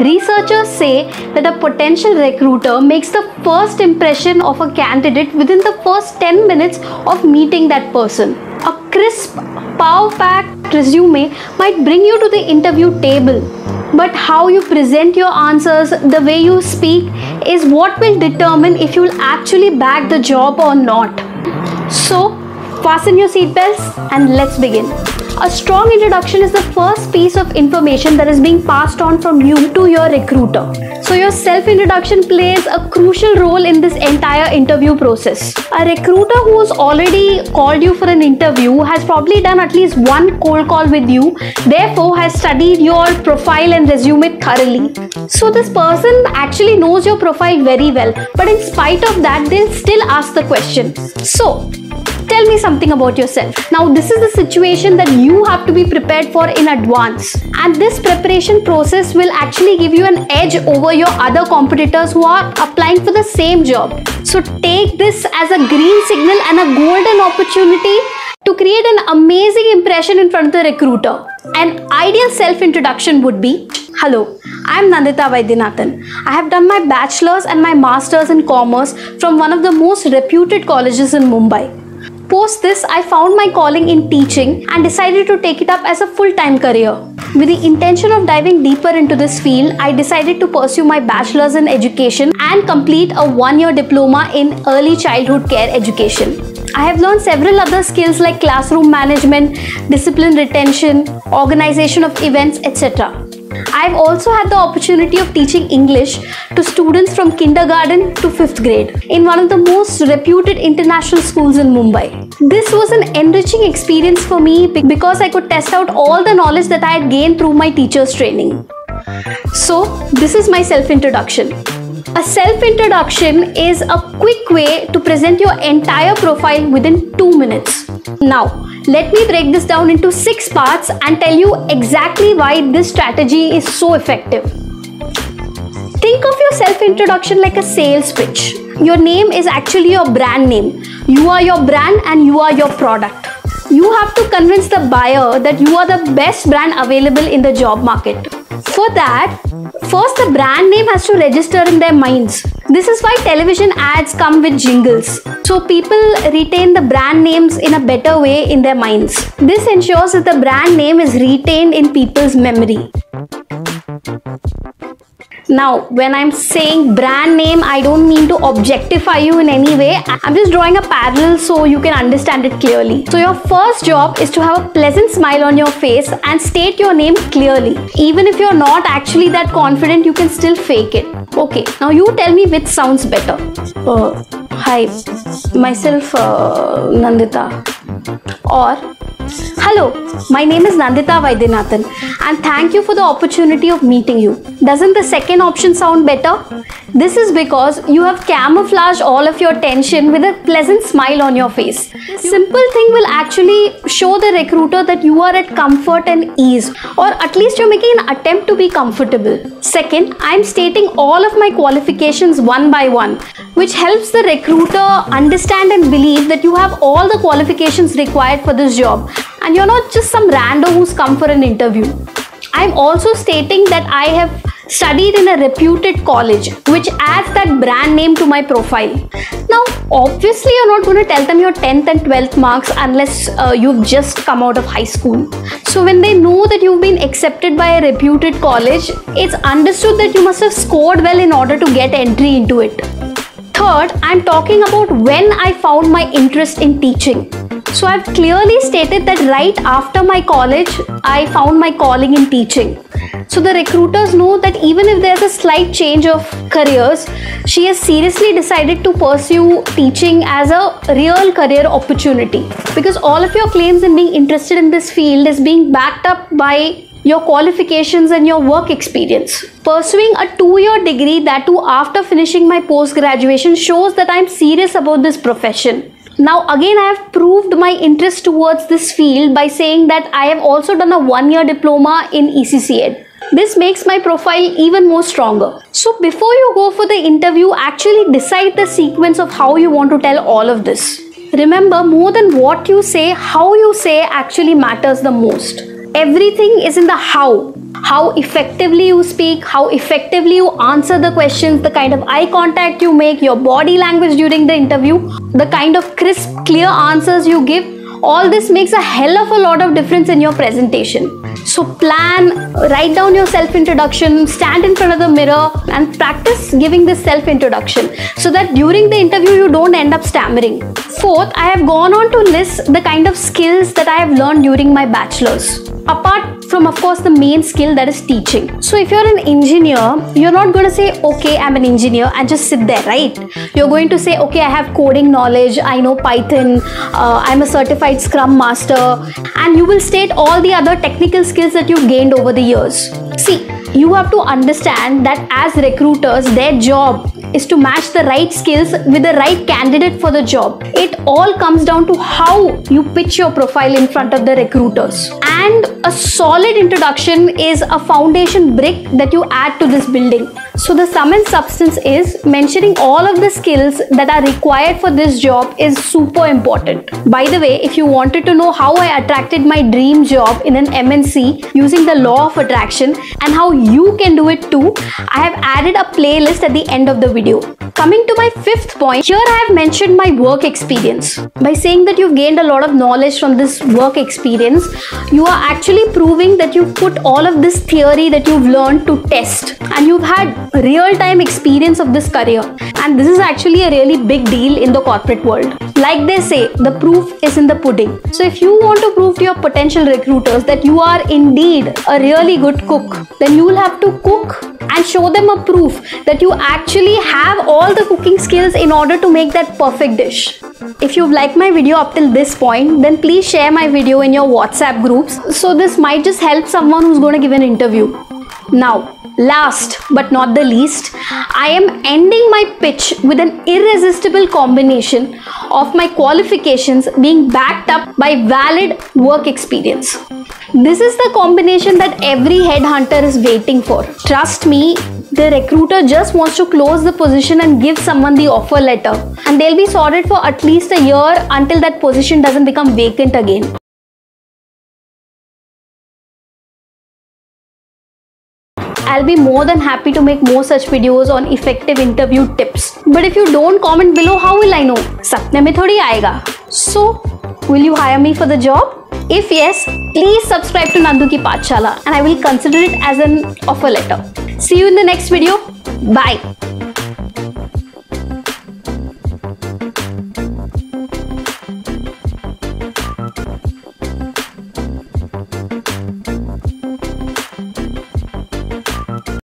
Researchers say that a potential recruiter makes the first impression of a candidate within the first 10 minutes of meeting that person. A crisp, power packed resume might bring you to the interview table, but how you present your answers, the way you speak, is what will determine if you'll actually bag the job or not. So, fasten your seatbelts and let's begin. A strong introduction is the first piece of information that is being passed on from you to your recruiter. So, your self introduction plays a crucial role in this entire interview process. A recruiter who's already called you for an interview has probably done at least one cold call with you, therefore, has studied your profile and resume it thoroughly. So, this person actually knows your profile very well, but in spite of that, they'll still ask the question. So, tell me something about yourself. Now, this is the situation that you have to be prepared for in advance. And this preparation process will actually give you an edge over your other competitors who are applying for the same job. So, take this as a green signal and a golden opportunity to create an amazing impression in front of the recruiter. An ideal self introduction would be Hello, I am Nandita Vaidyanathan. I have done my bachelor's and my master's in commerce from one of the most reputed colleges in Mumbai. Post this, I found my calling in teaching and decided to take it up as a full time career. With the intention of diving deeper into this field, I decided to pursue my bachelor's in education and complete a one year diploma in early childhood care education. I have learned several other skills like classroom management, discipline retention, organization of events, etc. I've also had the opportunity of teaching English to students from kindergarten to 5th grade in one of the most reputed international schools in Mumbai. This was an enriching experience for me because I could test out all the knowledge that I had gained through my teacher's training. So, this is my self introduction. A self introduction is a quick way to present your entire profile within 2 minutes. Now, let me break this down into 6 parts and tell you exactly why this strategy is so effective. Self introduction like a sales pitch. Your name is actually your brand name. You are your brand and you are your product. You have to convince the buyer that you are the best brand available in the job market. For that, first the brand name has to register in their minds. This is why television ads come with jingles. So people retain the brand names in a better way in their minds. This ensures that the brand name is retained in people's memory. Now, when I'm saying brand name, I don't mean to objectify you in any way. I'm just drawing a parallel so you can understand it clearly. So, your first job is to have a pleasant smile on your face and state your name clearly. Even if you're not actually that confident, you can still fake it. Okay, now you tell me which sounds better. Uh, hi, myself, uh, Nandita. Or Hello, my name is Nandita Vaidyanathan and thank you for the opportunity of meeting you. Doesn't the second option sound better? This is because you have camouflaged all of your tension with a pleasant smile on your face. Simple thing will actually show the recruiter that you are at comfort and ease or at least you're making an attempt to be comfortable. Second, I'm stating all of my qualifications one by one which helps the recruiter understand and believe that you have all the qualifications required for this job and you're not just some rando who's come for an interview. I'm also stating that I have studied in a reputed college, which adds that brand name to my profile. Now, obviously, you're not going to tell them your 10th and 12th marks unless uh, you've just come out of high school. So, when they know that you've been accepted by a reputed college, it's understood that you must have scored well in order to get entry into it. Third, I'm talking about when I found my interest in teaching. So I've clearly stated that right after my college, I found my calling in teaching. So the recruiters know that even if there's a slight change of careers, she has seriously decided to pursue teaching as a real career opportunity. Because all of your claims in being interested in this field is being backed up by your qualifications and your work experience. Pursuing a two year degree, that too after finishing my post graduation, shows that I'm serious about this profession. Now, again, I have proved my interest towards this field by saying that I have also done a one year diploma in ECCED. This makes my profile even more stronger. So, before you go for the interview, actually decide the sequence of how you want to tell all of this. Remember, more than what you say, how you say actually matters the most. Everything is in the how. How effectively you speak, how effectively you answer the questions, the kind of eye contact you make, your body language during the interview, the kind of crisp, clear answers you give. All this makes a hell of a lot of difference in your presentation. So plan, write down your self introduction, stand in front of the mirror and practice giving this self introduction so that during the interview you don't end up stammering. Fourth, I have gone on to list the kind of skills that I have learned during my bachelor's. Apart from, of course, the main skill that is teaching. So, if you're an engineer, you're not going to say, okay, I'm an engineer and just sit there, right? You're going to say, okay, I have coding knowledge, I know Python, uh, I'm a certified Scrum Master, and you will state all the other technical skills that you've gained over the years. See, you have to understand that as recruiters, their job is to match the right skills with the right candidate for the job. It all comes down to how you pitch your profile in front of the recruiters. And a solid introduction is a foundation brick that you add to this building. So the sum and substance is mentioning all of the skills that are required for this job is super important. By the way, if you wanted to know how I attracted my dream job in an MNC using the law of attraction and how you can do it too, I have added a playlist at the end of the video. Coming to my fifth point, here I have mentioned my work experience. By saying that you've gained a lot of knowledge from this work experience, you are actually proving that you've put all of this theory that you've learned to test and you've had real time experience of this career. And this is actually a really big deal in the corporate world. Like they say, the proof is in the pudding. So if you want to prove to your potential recruiters that you are indeed a really good cook, then you will have to cook and show them a proof that you actually have all the cooking skills in order to make that perfect dish. If you've liked my video up till this point, then please share my video in your WhatsApp groups. So this might just help someone who's going to give an interview. Now, last but not the least, I am ending my pitch with an irresistible combination of my qualifications being backed up by valid work experience. This is the combination that every headhunter is waiting for. Trust me, the recruiter just wants to close the position and give someone the offer letter. And they'll be sorted for at least a year until that position doesn't become vacant again. I'll be more than happy to make more such videos on effective interview tips. But if you don't comment below, how will I know? सपने में thodi aayega. So, will you hire me for the job? If yes, please subscribe to Nandu Ki Paathshaala and I will consider it as an offer letter. See you in the next video. Bye.